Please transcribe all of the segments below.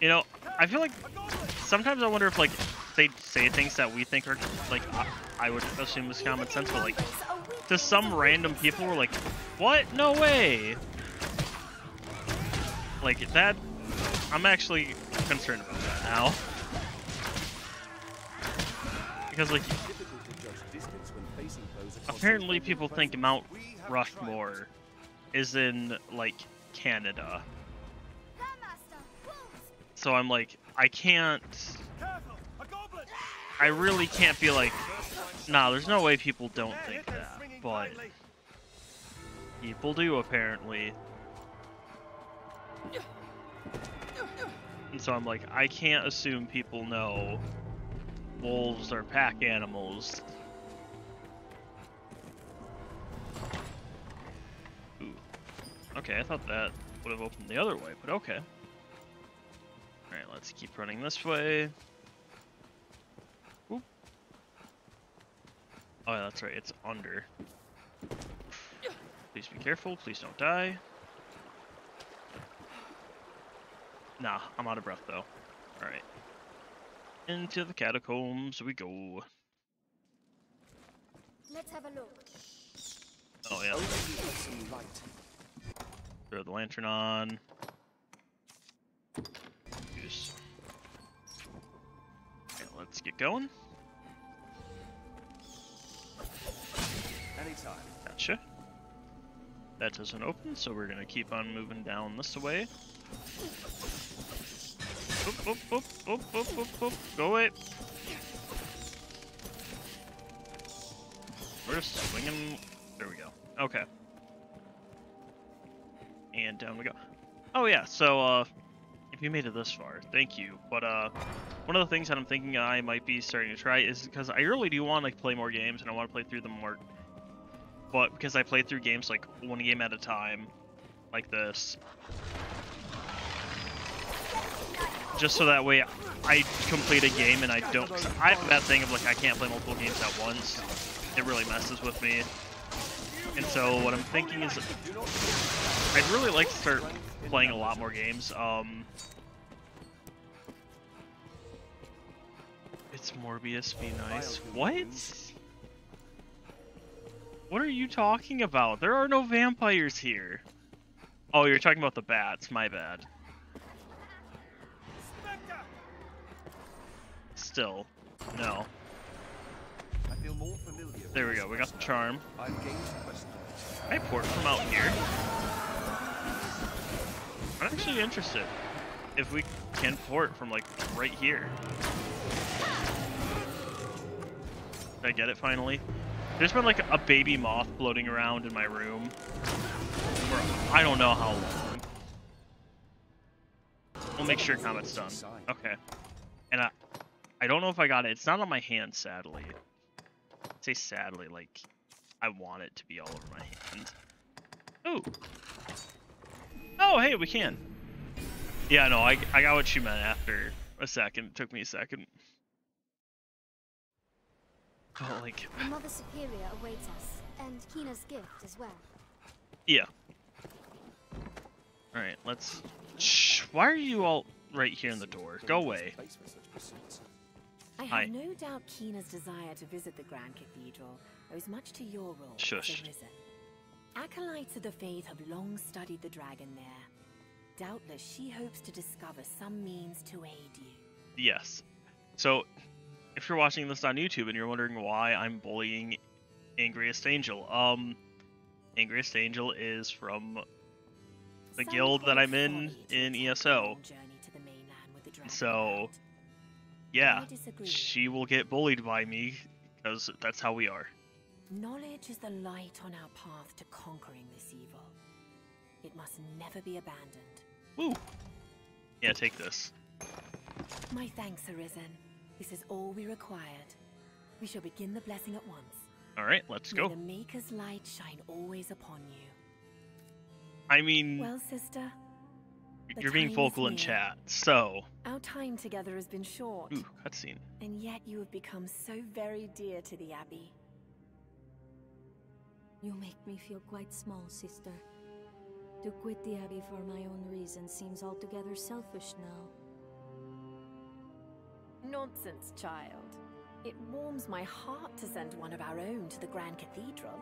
You know, I feel like sometimes I wonder if like they say things that we think are like I, would assume is common sense, but like to some random people we're like, what? No way. Like that, I'm actually concerned about that now. Because like apparently people think Mount Rushmore is in like Canada. So I'm like, I can't. I really can't be like, nah, there's no way people don't think that. But people do apparently. And so I'm like, I can't assume people know wolves are pack animals. Ooh. Okay, I thought that would have opened the other way, but okay. Alright, let's keep running this way. Oop. Oh, yeah, that's right, it's under. Please be careful, please don't die. Nah, I'm out of breath though. Alright. Into the catacombs we go. Let's have a look. Oh yeah. Throw the lantern on. Let's get going. Anytime. Gotcha. That doesn't open, so we're gonna keep on moving down this way. Oop, oop, oop, oop, oop, oop, oop. Go away. We're just swinging. There we go. Okay. And down we go. Oh yeah, so uh, if you made it this far, thank you. But uh, one of the things that I'm thinking I might be starting to try is because I really do want to like, play more games and I want to play through them more. But because I play through games like one game at a time, like this, just so that way I complete a game and I don't. I have that thing of like I can't play multiple games at once. It really messes with me. And so what I'm thinking is, I'd really like to start playing a lot more games. Um, it's Morbius, be nice. What? What are you talking about? There are no vampires here. Oh, you're talking about the bats. My bad. Still, no. I feel more familiar with There we go. We got the charm. I've gained quest knowledge. Can I port from out here? I'm actually interested if we can port from like right here. I get it finally? There's been like a baby moth floating around in my room for I don't know how long. We'll make sure comment's done. Okay. And I, I don't know if I got it. It's not on my hand, sadly. I say sadly, like I want it to be all over my hand. Ooh. Oh, hey, we can. Yeah, no, I, I got what you meant after a second. It took me a second. Oh, like, The Mother Superior awaits us, and Quina's gift as well. yeah. Alright, let's... Shh, why are you all right here in the door? Go away. Place for such pursuits. I have Hi. no doubt Quina's desire to visit the Grand Cathedral owes much to your role Shush. Acolytes of the Faith have long studied the dragon there. Doubtless she hopes to discover some means to aid you. Yes. So, if you're watching this on YouTube and you're wondering why I'm bullying Angriest Angel, um, Angriest Angel is from the Some guild that I'm in in ESO. a long journey to the with the So. Yeah, she will get bullied by me because that's how we are. Knowledge is the light on our path to conquering this evil. It must never be abandoned. Woo! Yeah, take this. My thanks, Arisen. This is all we required. We shall begin the blessing at once. All right, let's May go. the Maker's light shine always upon you. I mean, Well, sister, you're being vocal in chat, so our time together has been short, ooh, cutscene. and yet you have become so very dear to the Abbey. You make me feel quite small, sister. To quit the Abbey for my own reasons seems altogether selfish now. Nonsense, child. It warms my heart to send one of our own to the Grand Cathedral.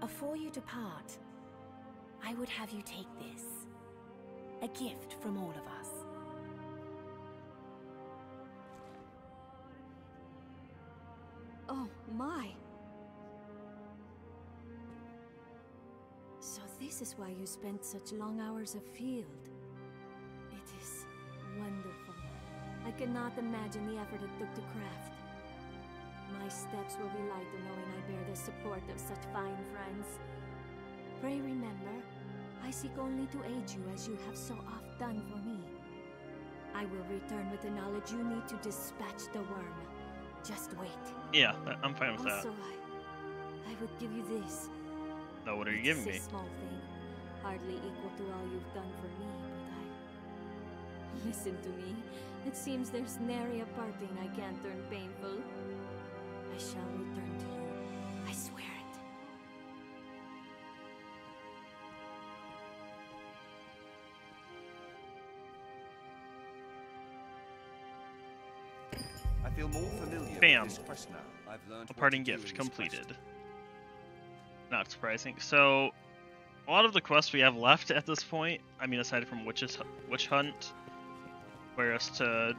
Before you depart, I would have you take this. A gift from all of us. Oh, my. So this is why you spent such long hours afield. It is wonderful. I cannot imagine the effort it took to craft. My steps will be lighter knowing I bear the support of such fine friends. Pray remember, I seek only to aid you as you have so oft done for me. I will return with the knowledge you need to dispatch the worm. Just wait. Yeah, I'm fine with that. Also, I, I would give you this. No, what are you It's giving a me? small thing, hardly equal to all you've done for me, but I. Listen to me. It seems there's nary a parting I can't turn painful. I shall return to you. I swear it. I feel more familiar Bam. with this quest now. I've learned A parting gift in quest. completed. Not surprising. So, a lot of the quests we have left at this point, I mean, aside from witches, witch hunt, require us to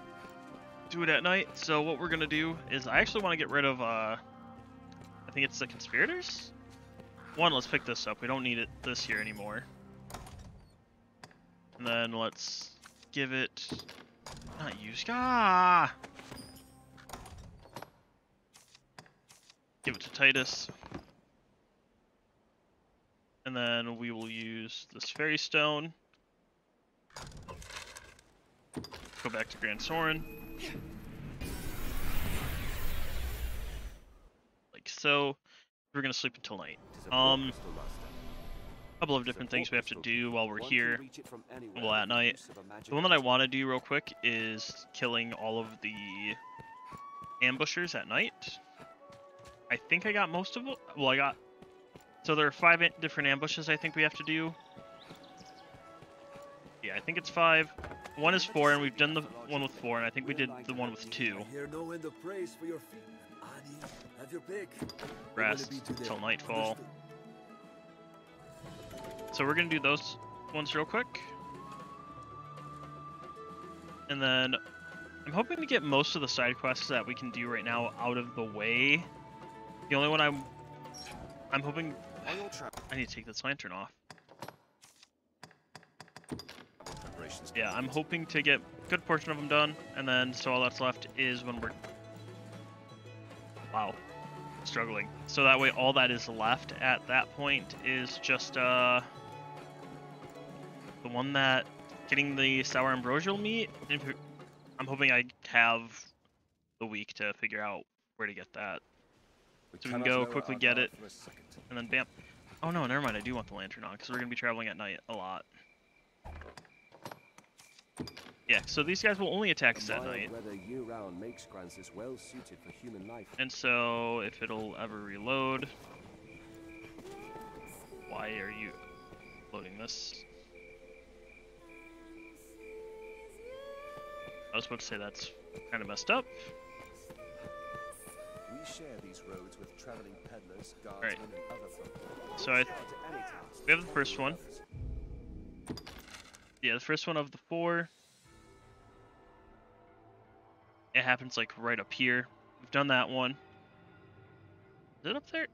do it at night. So what we're gonna do is, I actually want to get rid of, uh, I think it's the conspirators. One, let's pick this up. We don't need it this year anymore. And then let's give it, not use, ah. Give it to Titus. And then we will use this fairy stone. Go back to Gran Soren. Like so. We're gonna sleep until night. A Um, Master. couple of a different things we have to do while we're here. well, at night. a The one that I want to do real quick is killing all of the ambushers at night. I think I got most of them. Well, I got. So there are five different ambushes I think we have to do. Yeah, I think it's five. One is four, and we've done the one with four, and I think we did the one with two. Rest till nightfall. So we're gonna do those ones real quick. And then I'm hoping to get most of the side quests that we can do right now out of the way. The only one I'm I'm hoping Your travel I need to take this lantern off. Yeah, I'm hoping to get a good portion of them done, and then so all that's left is when we're wow struggling. So that way, all that is left at that point is just uh the one that getting the sour ambrosial meat. I'm hoping I have the week to figure out where to get that, so we can go quickly get it. for a second. and then bam. Oh no, never mind. I do want the lantern on because we're gonna be traveling at night a lot. Yeah, so these guys will only attack us at night. makes well suited for human life. And so, if it'll ever reload... Why are you loading this? I was about to say that's kind of messed up. Folk. So I, To any task we have the first one. Yeah, the first one of the four. It happens like right up here. We've done that one. Is it up there?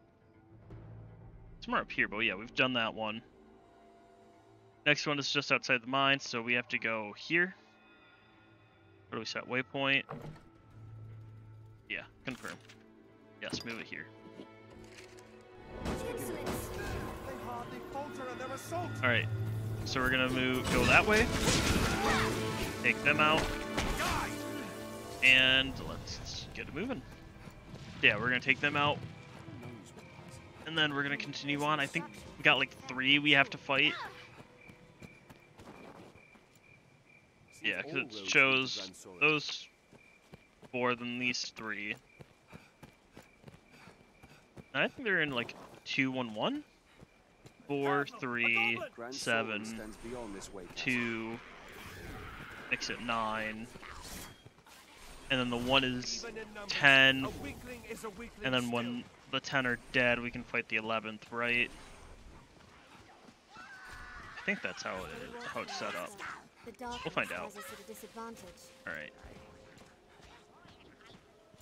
Somewhere up here, but yeah, we've done that one. Next one is just outside the mine, so we have to go here. Where do we set waypoint? Yeah, confirm. Yes, move it here. Alright, so we're gonna move, go that way. Take them out. And let's get it moving. Yeah, we're gonna take them out. And then we're gonna continue on. I think we got like three we have to fight. Yeah, because it shows those four than these three. And I think they're in like two one one. Four, three, Gran Soren seven, stands beyond this way. two, makes it nine. and then the one is Even in numbers, 10, is and then when the 10 are dead, we can fight the 11th, right? I think that's how it how it's set up. We'll find out. has us at a disadvantage. All right.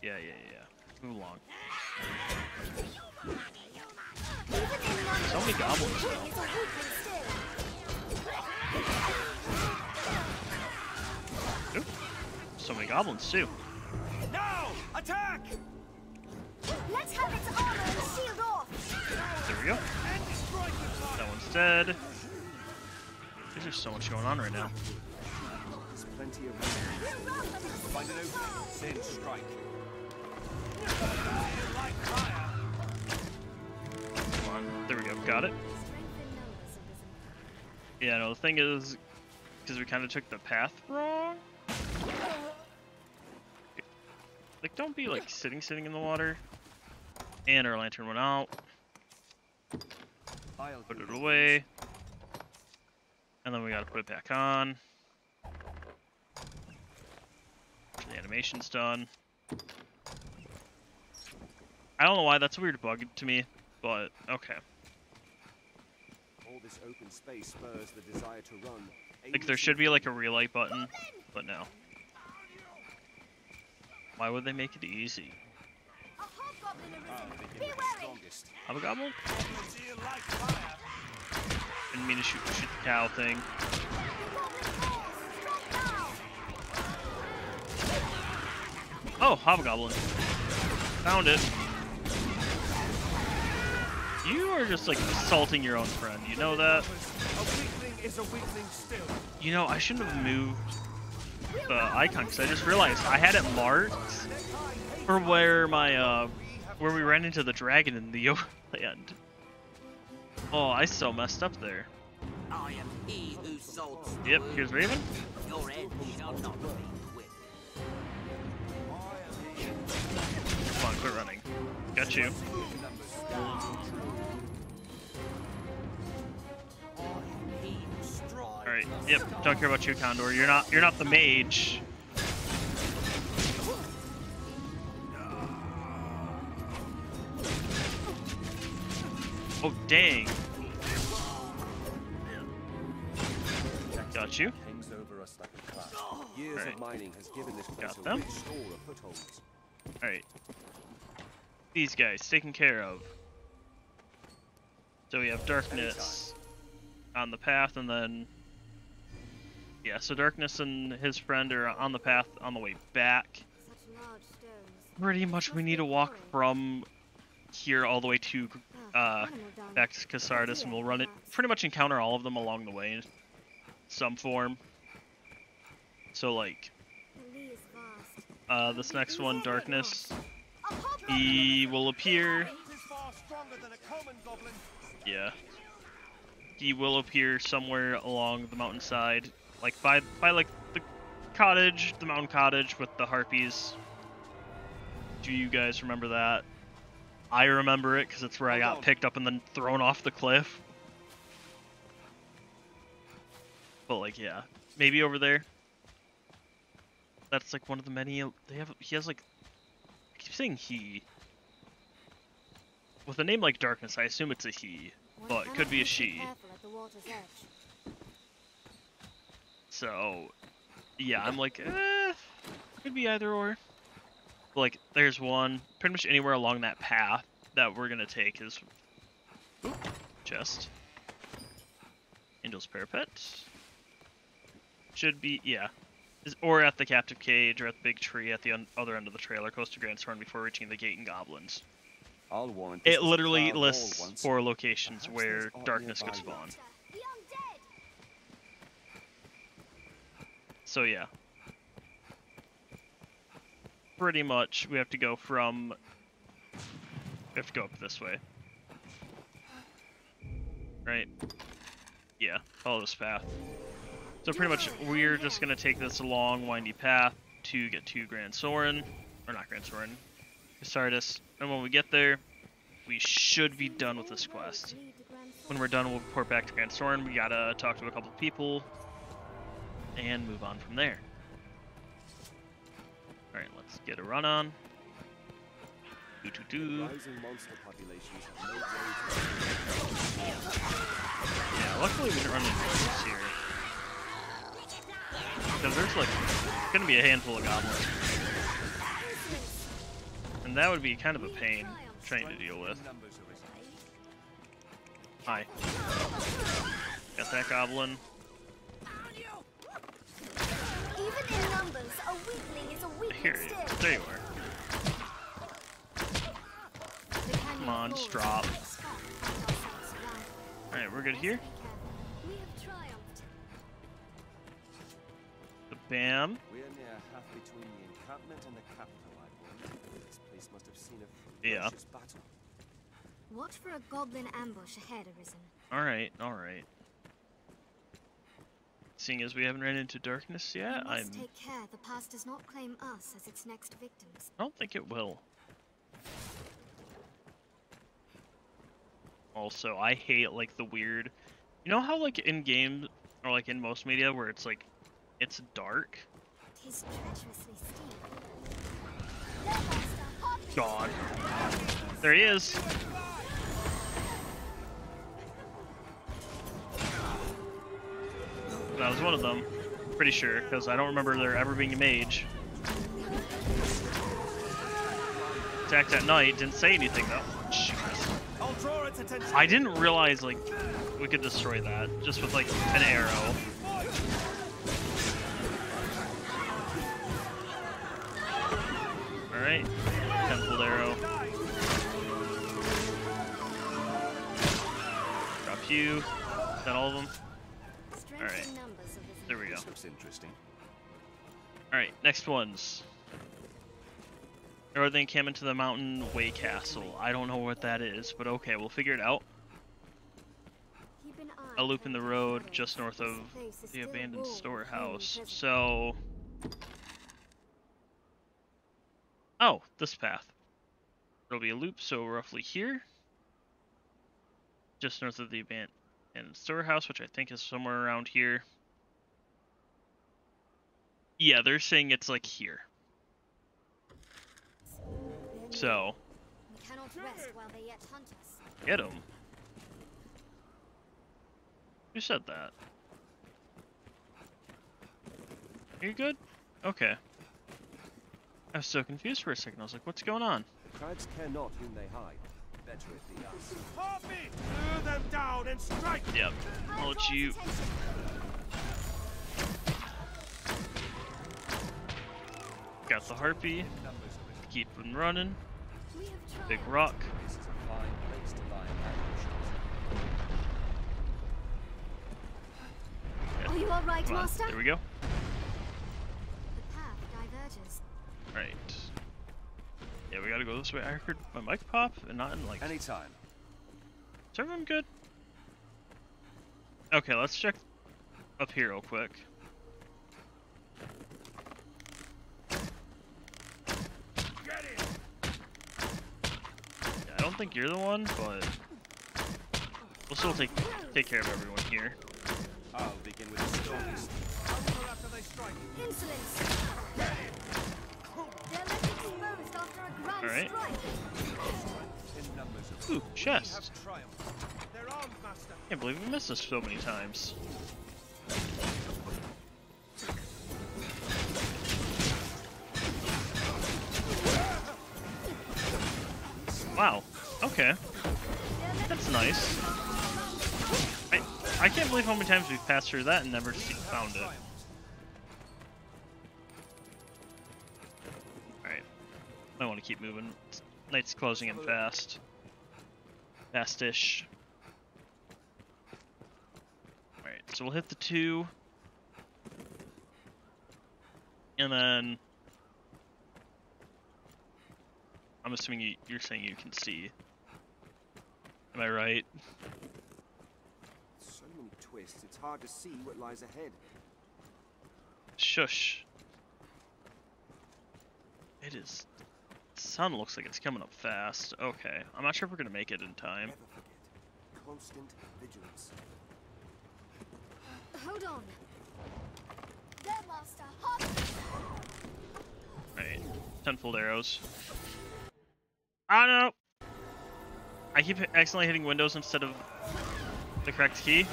Yeah, yeah, yeah. Move along. Even in numbers, So many goblins a though. weakling is a weakling still. Oop. So many goblins too. Now! Attack! Let's have its armor and shield off. There we go. And strike the! That one's dead. There's just so much going on right now. There's plenty of. Find an opening, then strike. Like fire! On. There we go. Got it. Yeah, no, the thing is, because we kind of took the path wrong. Like, don't be like sitting, sitting in the water. And our lantern went out. Put it away. And then we gotta put it back on. The animation's done. I don't know why that's a weird bug to me, but okay. All this open space spurs the desire to run. Like there should be like a relight button, but no. Why would they make it easy? Hobgoblin I'll arisen. Ah, begin Be with the wary. strongest. Have a goblin? Dear like fire! Didn't mean to shoot, shoot the cow thing. The goblin falls. Strong now. Oh, hobgoblin. Found it. You are just like assaulting your own friend. You know that? A weakling is a weakling still. You know, I shouldn't have moved the icon because I just realized I had it marked for where my uh where we ran into the dragon in the overland. Oh, I so messed up there. I am he Yep, here's Raven. your enemies shall not be whipped. Come on, quit running. Got you. Alright, yep, don't care about you, Condor. You're not you're not the mage. Oh dang. Got you. Hangs over us like a cloud. Years Alright. of mining has given this place Got a them. store of footholds. Alright. These guys taken care of. So we have darkness on the path and then Yeah, so darkness and his friend are on the path on the way back. Pretty much we need to walk from here all the way to uh back to Cassardis and we'll run it pretty much encounter all of them along the way in some form. So like uh this next one, darkness, he will appear. Yeah. He will appear somewhere along the mountainside, like by by like the cottage, the mountain cottage with the harpies. Do you guys remember that? I remember it because it's where I Hold got on. picked up and then thrown off the cliff. But like, yeah, maybe over there. That's like one of the many. Uh, they have. He has like. I keep saying he. With a name like Darkness, I assume it's a he. One But it could be a she. careful at the water's edge. So, yeah, I'm like, eh, could be either or. But, like, there's one, pretty much anywhere along that path that we're gonna take is, oop, chest. Angel's Parapet. Should be, yeah. Is, or at the captive cage, or at the big tree at the other end of the trailer, close to Gran Soren before reaching the gate and goblins. I'll warrant It literally lists four locations Perhaps where darkness could spawn. The undead. So yeah. Pretty much we have to go from we have to go up this way. Right? Yeah, follow this path. So pretty much we're just gonna take this long windy path to get to Gran Soren. Or not Gran Soren. Sardis. And when we get there, we should be done with this quest. To When we're done, we'll report back to Gran Soren. We gotta talk to a couple people and move on from there. Alright, let's get a run on. Yeah, luckily we didn't run into this here. Because there's like gonna be a handful of goblins. And that would be kind of a pain trying to deal with. Hi. Got that goblin. Even in numbers, a weakling is a weakling Here you still. There you are. Come on, just drop. Alright, we're good here. We have triumphed. The bam. We're near half between the encampment and the capital, I warn. This place must have seen a Yeah. battle. Watch for a goblin ambush ahead, Arisen. Alright, alright. Seeing as we haven't ran into darkness yet, I'm must take care the past does not claim us as its next victims. I don't think it will. Also, I hate like the weird. You know how like in games or like in most media where it's like it's dark. Tis treacherously steep. There, Master, hop it. God. There he is. That was one of them. Pretty sure, because I don't remember there ever being a mage. Attacked at night, didn't say anything though. Attention. I didn't realize like we could destroy that just with like an arrow. Alright. Temple arrow. Drop you. That all of them? Alright. Interesting. Alright, next ones. Everything came into the Mountain Way Castle. I don't know what that is, but okay, we'll figure it out. A loop in the road just north of the abandoned storehouse. So. Oh, this path. There'll be a loop, so roughly here. Just north of the abandoned storehouse, which I think is somewhere around here. Yeah, they're saying it's like here. So, We cannot rest while they yet hunt us. get him. Who said that? Are you good? Okay. I was so confused for a second. I was like, what's going on? The crowds care not whom they hide. Better it be us. Harpy! Lure them down and strike! Yep. I'll let you. Got the harpy. Keep them running. Big rock. This is a fine place to lie in ambush. Are you all right, Master? There we go. The path diverges. Right. Yeah, we gotta go this way. I heard my mic pop and not in like. Anytime. Is everyone good? Okay, let's check up here real quick. Get in! Yeah, I don't think you're the one, but we'll still take take care of everyone here. I'll begin with the strongest. Answer after they strike. Insolence! They're left exposed after a grand Alright. strike. In numbers of Ooh, chest. have triumphed. They're armed, Master. Can't believe we missed this so many times. Wow. Okay. That's nice. I I can't believe how many times we've passed through that and never found it. Alright. I want to keep moving. Night's closing in fast. Fastish. Alright, so we'll hit the two. And then... I'm assuming you, you're saying you can see. Am I right? so many twists, it's hard to see what lies ahead. Shush. It is... Sun looks like it's coming up fast. Okay, I'm not sure if we're gonna make it in time. Constant vigilance. Hold on. There, Master. Hop! Right. tenfold arrows. Ah, I don't know. I keep accidentally hitting windows instead of the correct key.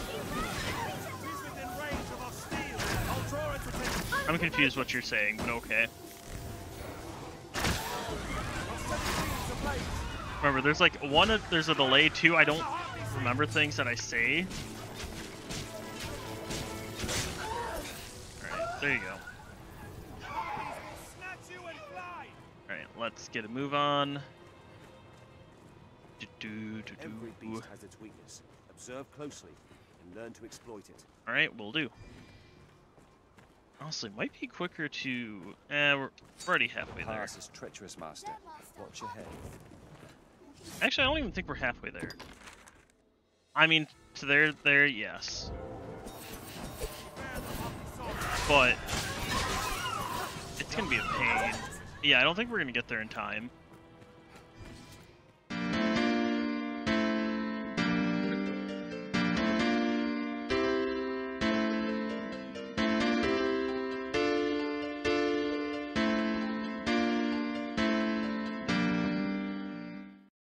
I'm confused what you're saying, but okay. Remember, there's like one, there's a delay too. I don't remember things that I say. Alright, there you go. Alright, let's get a move on. Do, do, do, Every beast has its weakness. Observe closely and learn to exploit it. Alright, we'll do. Honestly, might be quicker to... Eh, we're, already halfway there. Pass is treacherous, master. Watch your head. Actually, I don't even think we're halfway there. I mean, to there, there, yes. But... It's gonna be a pain. Yeah, I don't think we're gonna get there in time.